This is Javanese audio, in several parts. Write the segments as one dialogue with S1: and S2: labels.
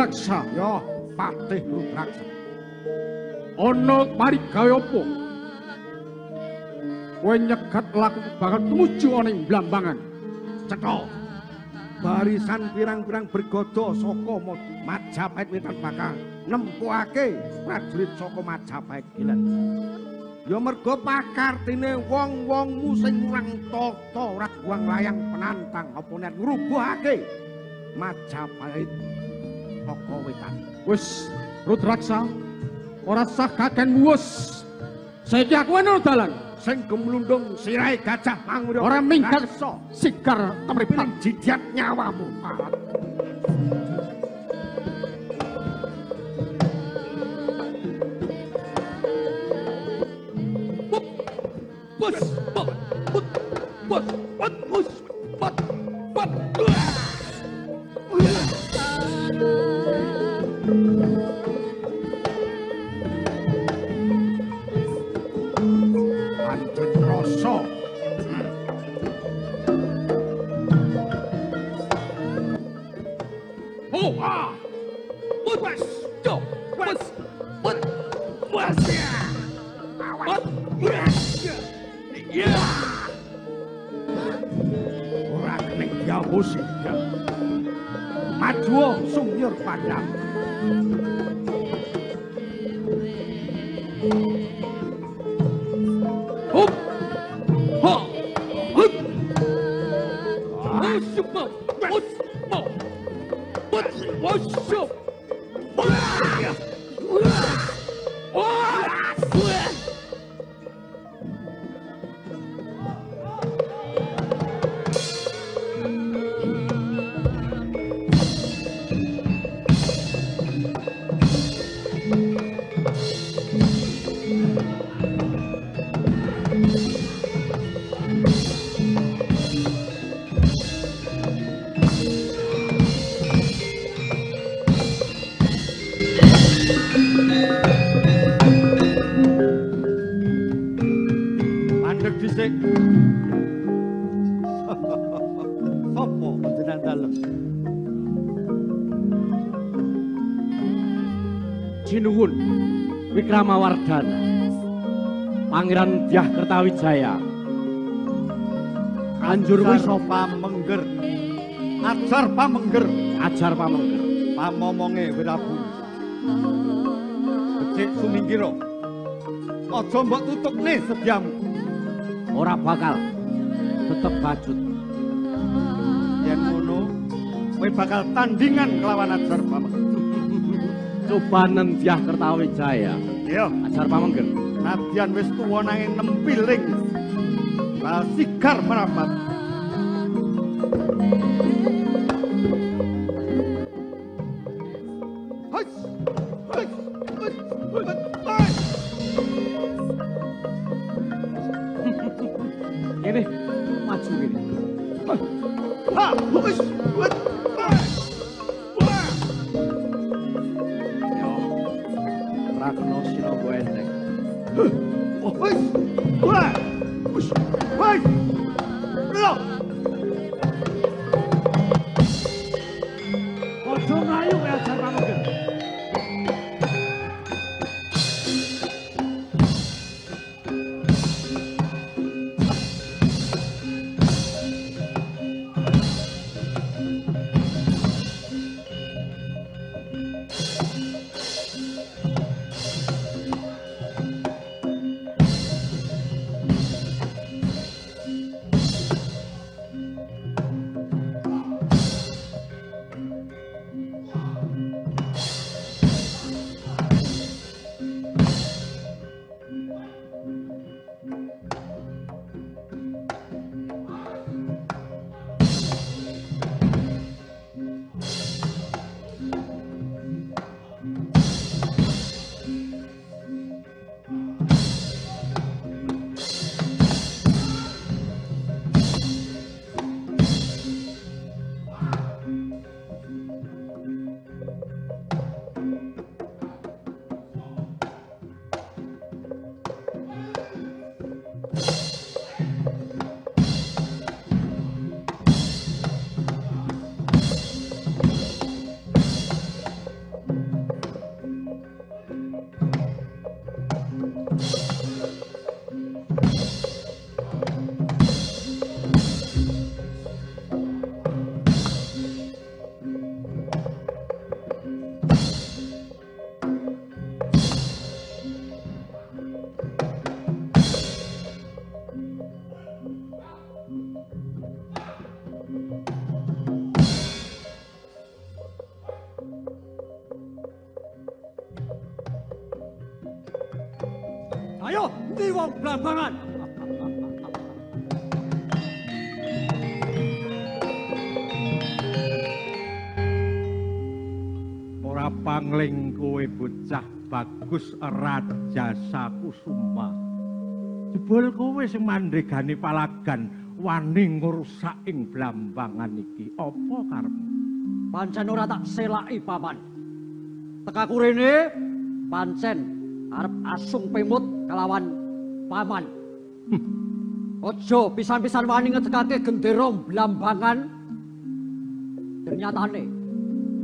S1: Rudraksa,
S2: Yo, Patih Rudraksa.
S1: ana marigawe apa? Kowe nyegat laku bakal tumuju ana Blambangan.
S2: Cekal. Barisan pirang-pirang bergodo saka Majapahit wetan bakal nempuake prajurit saka Majapahit kilen. Ya mergo pakartine wong-wongmu sing murang tata ora layang penantang apa nek ngrubuhake Majapahit saka wetan.
S1: Wis, Rudraksa, ora sah kaken wus. Saiki aku ana dalan.
S2: Sing gemlundung sirahe gajah manguri
S1: Ora minggat temripat.
S2: piring jidat nyawamu parat.
S1: música. Matuó, señor Panam. ¡Hop! ¡Hop!
S2: ¡Hop! ¡Hop! ¡Hop! ¡Hop! ¡Hop!
S1: ¡Hop! Wikramawardhana Pangeran Dyah Kertawijaya Anjur wis
S2: Ajar pamengger. Ajar pamengger.
S1: ajar pamengger
S2: Pamomonge Wirabu. Becik sumingkira. Aja mbok tutukne sediamu.
S1: ora bakal tetep bajut
S2: Yen ngono, kowe bakal tandingan kelawan ajar pamengger.
S1: cobanen Dyah Kertawijaya
S2: Iya.
S1: ajar pamengger
S2: Nadyan wis tuwa nanging nempiling. Ra sigar merapat.
S1: Ora kena sira go enteng
S2: Hais! Hais! Hais! Loh!
S3: Ora pangling kowe bocah bagus raja sakusuma. Jebul kowe sing mandregani palagan wani ngrusak ing blambangan iki. Apa karepmu?
S4: Pancen ora tak selaki paman. Tekaku rene pancen arep asung pemut kelawan paman. Ojo pisan-pisan wani ngedekake gendera Blambangan. Ternyatane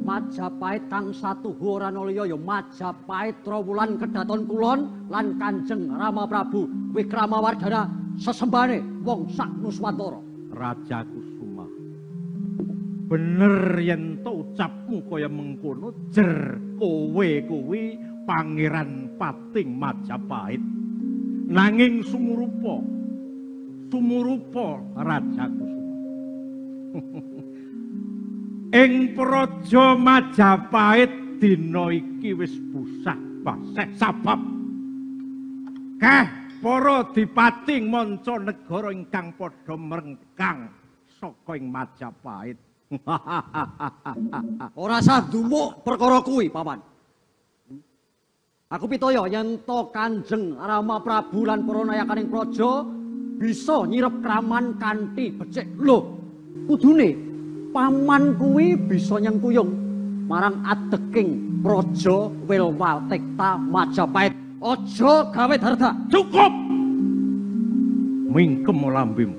S4: Majapahit kang satu ora nolya ya Majapahit Trowulan Kedaton Kulon lan Kanjeng Rama Prabu Wikramawardhana sesembane wong sak Nuswantara.
S3: Raja Kusuma. Bener yen to ucapmu kaya mengkono jer kowe kuwi pangeran Pating Majapahit. Nanging sumurupa sumurupa Raja Kusuma. Ing praja Majapahit dina iki wis busah baseh sabab Keh para dipating manca negara ingkang padha mrengkang saka ing Majapahit.
S4: Ora sah dumuk perkara kuwi, Paman. Aku pitaya yen to Kanjeng Rama Prabu lan para nayakaning praja bisa nyirep kraman kanthi becik. Lho, kudune paman kuwi bisa nyengkuyung marang adeking praja Wilwatekta Majapahit. Aja gawe darda.
S3: Cukup. Mingkem lambemu.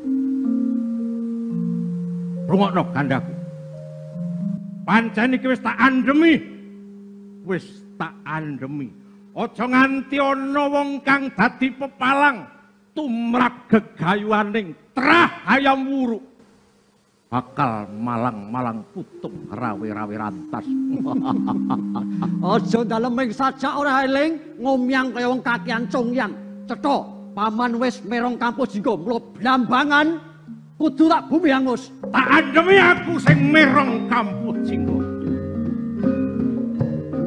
S3: Rungokno kandaku. Pancen iki wis tak andemi. Wis tak andemi. Aja nganti ana wong kang dadi pepalang tumrap gegayuaning trah ayam wuruk. Bakal malang-malang putung rawe-rawe rantas.
S4: Aja daleming saja ora eling ngomyang kaya wong kakian congyang. Cetha, paman wis merong kampus jinggo mula blambangan kudu tak bumi angus.
S3: tak andemi aku sing merong kampus jinggo.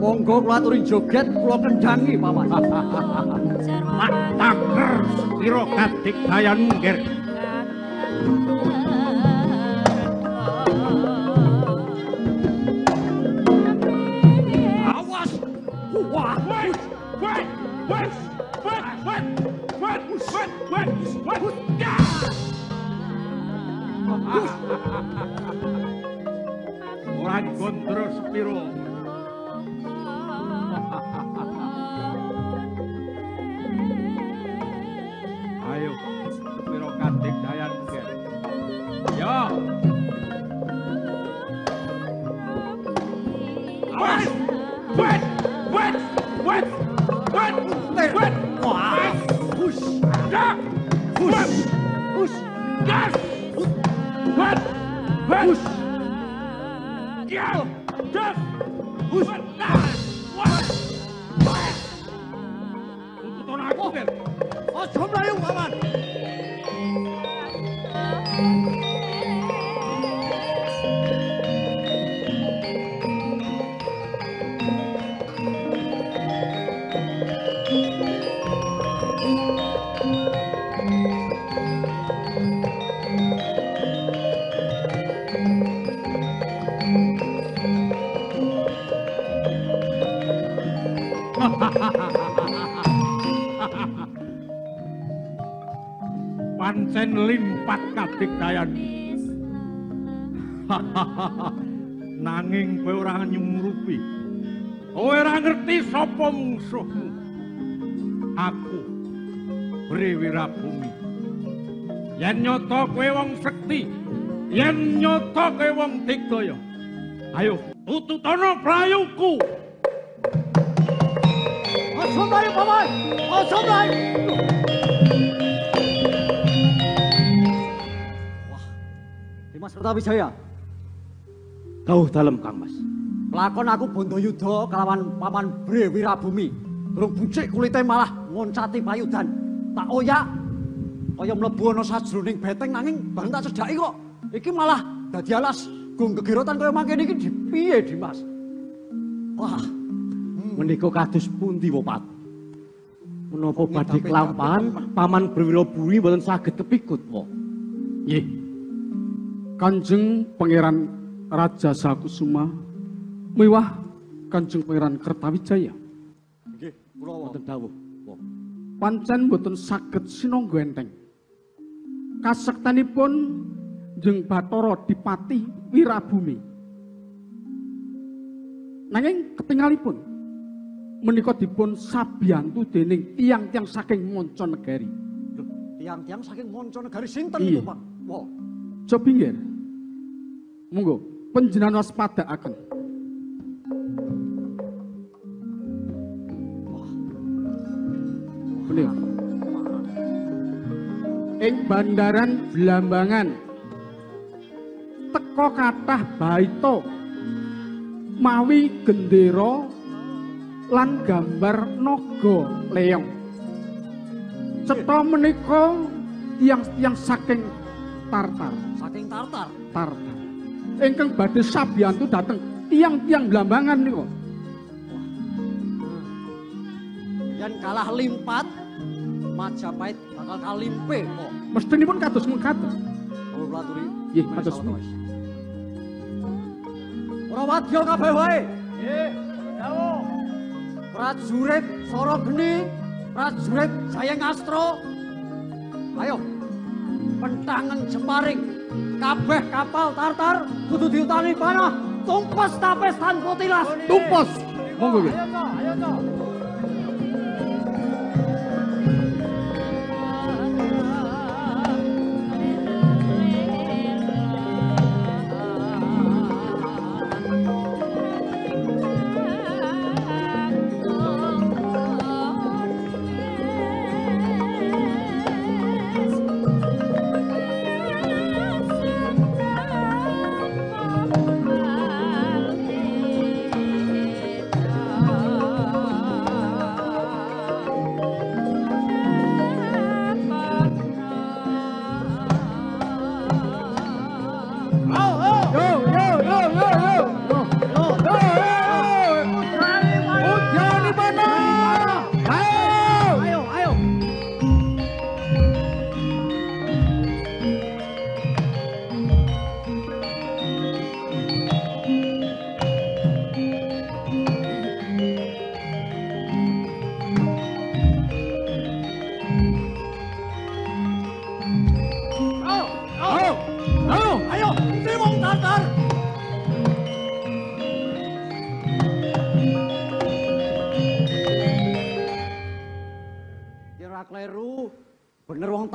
S4: Monggo kula aturi joget kula kendangi paman.
S3: Mak taker sira kadik dayan ngger. Ora gondro sepiro. Música musuhmu. Aku Briwira Bumi. Yen nyoto kowe wong sekti, yen nyoto kowe wong digdaya. Ayo, tututana prayuku.
S4: Aja mlayu paman. Aja mlayu. Wah. Dimas Kertawijaya.
S3: Kau dalem Kang Mas.
S4: Lakon aku Bondayuda kelawan paman Bre Wirabumi. Durung bucik kulite malah ngoncati payudan. Tak oyak kaya mlebu ana sajroning beteng nanging bareng tak cedhaki kok. Iki malah dadi alas gung kegirotan kaya mangkene iki dipiye Dimas? Wah,
S5: Menika kados pundi wo Pat? Menapa badhe kelampahan paman Bumi mboten saged kepikut, Po.
S6: Nggih. Kanjeng Pangeran Raja Sakusuma miwah Kanjeng Pangeran Kertawijaya
S4: Nggih, kula
S5: Wonten dawuh,
S6: pancen boten saged sinangga enteng. Kasektanipun Jeng Bathara Dipati Wirabumi. Nanging ketingalipun menika dipun sabiyantu dening tiang-tiang saking manca negari.
S4: Lho, tiang-tiang saking manca negari sinten niku, Pak? Wah,
S6: Coba pinggir. Monggo panjenengan waspadakaken. Bener. Ing bandaran Blambangan teka kathah baita mawi gendera lan gambar naga leong. Cetha menika tiang-tiang saking Tartar.
S4: saking Tartar.
S6: Tartar. Ingkang badhe sabiyantu dhateng tiang-tiang Blambangan niku.
S4: Yang kalah limpat Majapahit bakal kalimpe kok.
S6: Mesti
S4: pun katus mengkata.
S6: Kalau
S4: pelaturi.
S6: Iya
S4: katus. Orang wadyo kabeh wae.
S1: Iya. Dawo.
S4: Prajurit sorong Geni, prajurit sayang Astro. Ayo. Pentangan jembaring. Kabeh kapal tartar kudu diutani panah. Tumpes tapes tanpa tilas.
S6: Tumpes. Monggo.
S1: Ayo ayo.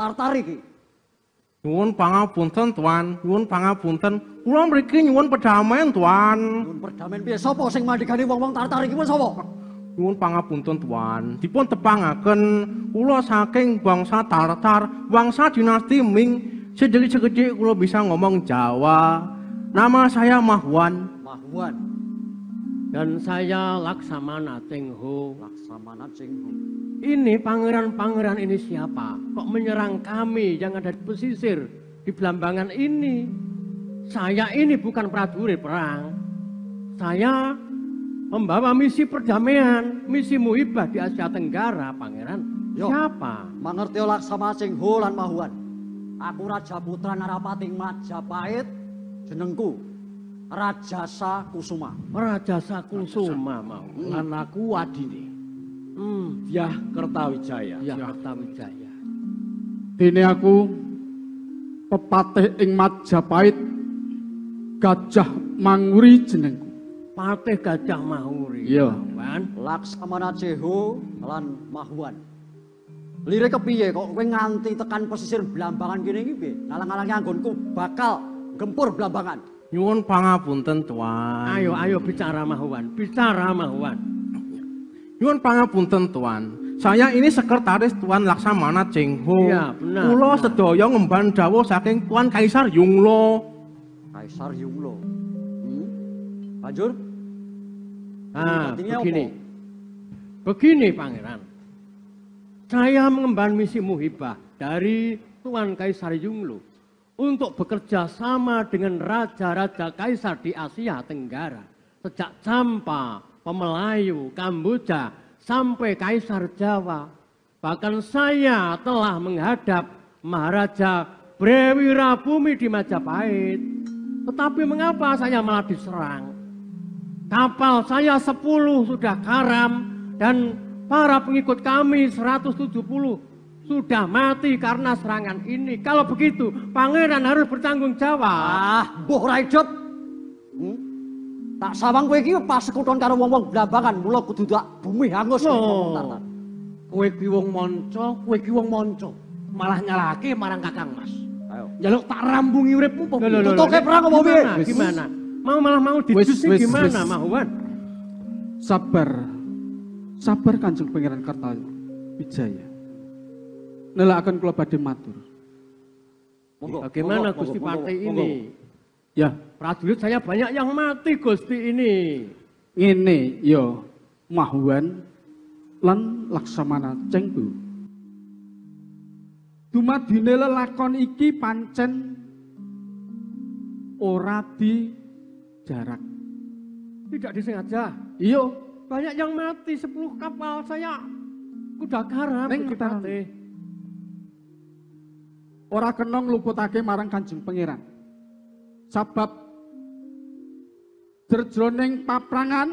S4: Tartar iki.
S7: Nyuwun pangapunten, Tuan. Nyuwun pangapunten. Kula mriki nyuwun pedamaian, Tuan.
S4: Nyuwun perdamaian piye sapa sing mandhegani wong-wong Tartar iki kuwi sapa?
S7: Nyuwun pangapunten, Tuan. Dipun tepangaken kula saking bangsa Tartar, bangsa dinasti Ming. Sedikit-sedikit kula bisa ngomong Jawa. Nama saya Mahwan.
S4: Mahwan
S5: Dan saya Laksamana Tengho.
S4: Laksamana Cinghu.
S5: Ini pangeran-pangeran ini siapa? Kok menyerang kami yang ada di pesisir di Belambangan ini? Saya ini bukan prajurit perang. Saya membawa misi perdamaian, misi muhibah di Asia Tenggara, pangeran.
S4: Yo.
S5: Siapa?
S4: Mangerti Laksamana Cinghu lan Mahwan. Aku Raja Putra Narapati Majapahit, jenengku Rajasa Kusuma.
S5: Raja Sakusuma mau.
S1: Lan aku wadine.
S5: Hmm,
S1: Dyah Kertawijaya.
S5: ya Kertawijaya.
S6: Dene aku pepatih ing Majapahit Gajah Manguri jenengku.
S5: Patih Gajah Mahuri.
S6: Iya.
S4: Laksamana Ceho lan Mahwan. Lire kepiye kok kowe nganti tekan pesisir Blambangan kene iki piye? Ngalang-alangi anggonku bakal gempur Blambangan.
S7: Nyuwun pangapunten, Tuan.
S5: Ayo, ayo bicara Mahwan, bicara Mahwan.
S7: Nyuwun pangapunten, Tuan. Saya ini sekretaris Tuan Laksamana Cengho.
S5: Iya, benar,
S7: Kula sedaya ngemban dawuh saking Tuan Kaisar Yunglo.
S4: Kaisar Yunglo. Hmm? Lanjut.
S5: Ah,
S4: Artinya
S5: begini. Begini, Pangeran. Saya mengemban misi muhibah dari Tuan Kaisar Yunglu untuk bekerja sama dengan raja-raja kaisar di Asia Tenggara. Sejak Campa, Pemelayu, Kamboja, sampai Kaisar Jawa. Bahkan saya telah menghadap Maharaja Brewirabumi di Majapahit. Tetapi mengapa saya malah diserang? Kapal saya 10 sudah karam dan para pengikut kami 170 sudah mati karena serangan ini. Kalau begitu, pangeran harus bertanggung jawab.
S4: Ah, mbuh ra idup. Hmm? Tak sawang kowe iki pas sekuton karo wong-wong blambangan, mula kudu tak bumi hangus
S5: Oh.
S4: tartar.
S1: Kowe wong monco, kowe ki wong monco. Malah nyalahke marang Kakang Mas.
S4: Ayo.
S1: Jaluk tak rambungi uripmu po.
S4: Tutuke
S5: loh.
S4: perang apa piye?
S5: Gimana? Gimana? Mau malah mau
S6: Wis,
S5: dijus
S6: wis,
S5: gimana,
S6: wis.
S5: Mahwan?
S6: Sabar. Sabar Kanjeng Pangeran Kartawijaya. Nelakaken kula badhe matur.
S4: Monggo,
S5: Bagaimana
S4: monggo,
S5: Gusti
S4: monggo.
S5: ini?
S6: Ya,
S5: Prajurit saya banyak yang mati Gusti ini.
S6: ngene ya Mahwan lan Laksamana Cenggu. Dumadine lelakon iki pancen ora di jarak.
S5: Tidak disengaja.
S6: Iya,
S5: Banyak yang mati, 10 kapal saya kuda garam.
S6: Neng. Ora kena ngluputake marang Kanjeng Pangeran. Sabab jroning paprangan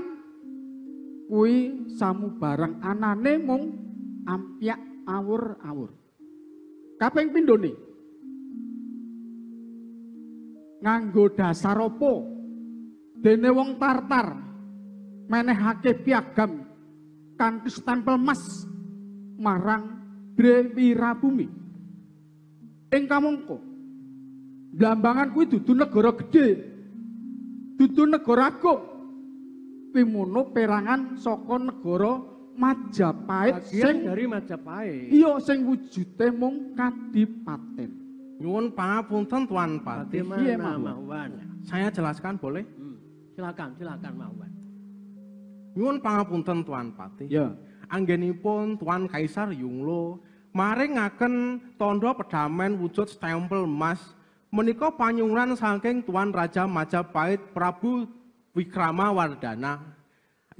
S6: kuwi samubarang anane mung ampyak awur-awur. Kaping pindhone nganggo dasar apa dene wong tartar menehake piagam kanthi stempel emas marang Brewirabumi. Ing kamangka Blambangan kuwi dudu negara gedhe. Dudu negara agung. Pimono perangan saka negara Majapahit
S5: Bagian
S6: sing
S5: dari Majapahit.
S6: iya sing wujude mung kadipaten.
S7: Nyuwun pangapunten Tuan Pati.
S6: Iya. Mahwan?
S7: Saya jelaskan boleh?
S5: Hmm. Silakan, silakan Mahwan.
S7: Nyuwun pangapunten Tuan Pati.
S6: Ya.
S7: Anggenipun Tuan Kaisar Yunglo maringaken tondo pedamen wujud stempel emas menika panyuwuran saking Tuan Raja Majapahit Prabu Wikramawardhana.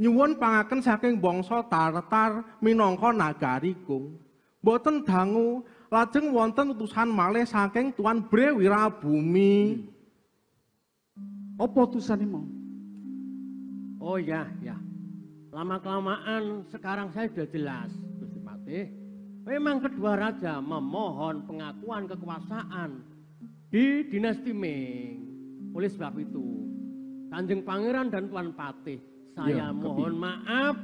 S7: Nyuwun pangaken saking bangsa Tartar minangka nagarikum. Boten dangu lajeng wonten utusan malih saking Tuan Bre Wirabumi.
S6: Apa utusane mau?
S5: Oh ya, ya. Lama-kelamaan sekarang saya sudah jelas, Gusti Patih. Memang kedua raja memohon pengakuan kekuasaan di dinasti Ming. Oleh sebab itu, Kanjeng Pangeran dan Tuan Patih, saya
S6: Ya,
S5: mohon maaf.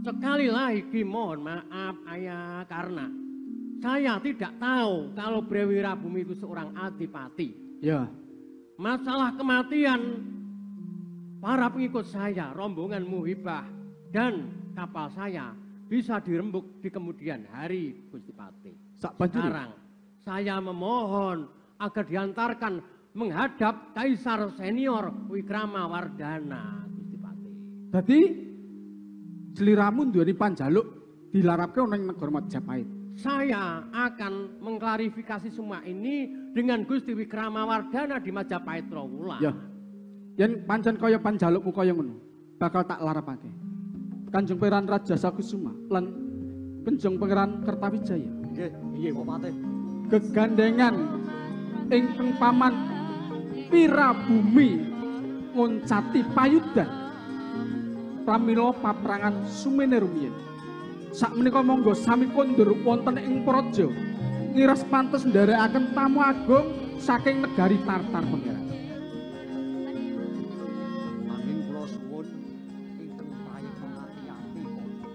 S5: Sekali lagi mohon maaf, Ayah, karena saya tidak tahu kalau Brewirabumi itu seorang adipati.
S6: Ya.
S5: Masalah kematian para pengikut saya, rombongan Muhibah dan kapal saya bisa dirembuk di kemudian hari Gusti Pati. Sekarang saya memohon agar diantarkan menghadap Kaisar Senior Wikrama Wardana Gusti Pati.
S6: Dadi sliramu duweni panjaluk dilarapke ana ing negara Majapahit.
S5: Saya akan mengklarifikasi semua ini dengan Gusti Wikrama Wardana di Majapahit Trawulan.
S6: Ya. Yen pancen kaya panjalukmu kaya ngono, bakal tak larapake. Kanjeng Pangeran Raja Sakusuma lan Kanjeng Pangeran Kertawijaya
S4: Nggih, nggih Pak Patih.
S6: gegandengan ingkang paman Wirabumi ngoncati payudan pramila paprangan sumene rumiyin. Sakmenika monggo sami kondur wonten ing praja ngiras pantes nderekaken tamu agung saking negari Tartar Pangeran.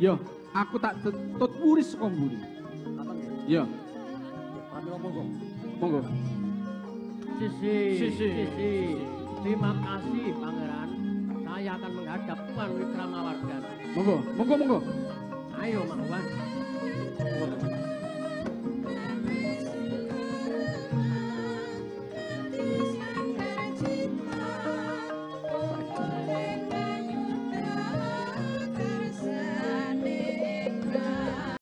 S6: Yo, aku tak tetut saka mburi.
S4: Kapan nggih?
S6: Yo,
S4: monggo.
S6: monggo.
S5: Sisi,
S1: Sisi.
S5: sisi. Terima kasih Pangeran. Saya akan menghadap Tuan Wikrama Wardana.
S6: Monggo, monggo, monggo.
S5: Ayo Mahwan.
S4: Monggo.